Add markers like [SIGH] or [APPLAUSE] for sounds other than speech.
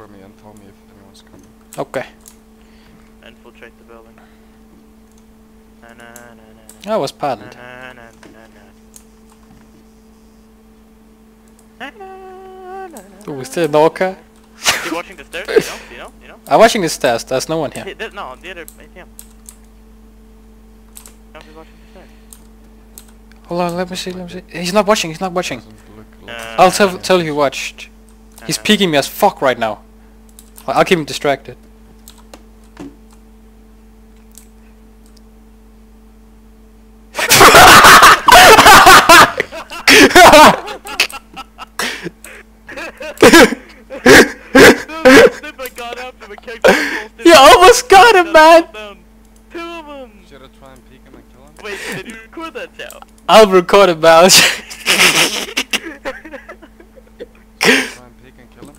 for me and tell me if anyone's coming. Okay. Infiltrate the building. Na, na, na, na, na. That was patent. Na, na, na, na, na. Na, na, na, na, Ooh, is there an orca? [LAUGHS] You watching the stairs? [LAUGHS] You know? You know? You know? I'm watching the stairs, there's no one here. Hey, there- no, the other ATM. No, he's watching the stairs. Hold on, let me see, let me see. He's not watching, he's not watching. Like Uh, I'll tell tell you he watched. He's uh, peeking me as fuck right now. I'll keep him distracted. you [LAUGHS] almost got him, man! Two of them! Should I try and peek him and kill him? Wait, did you record that now? I'll record it, Bowser. try and peek and kill him?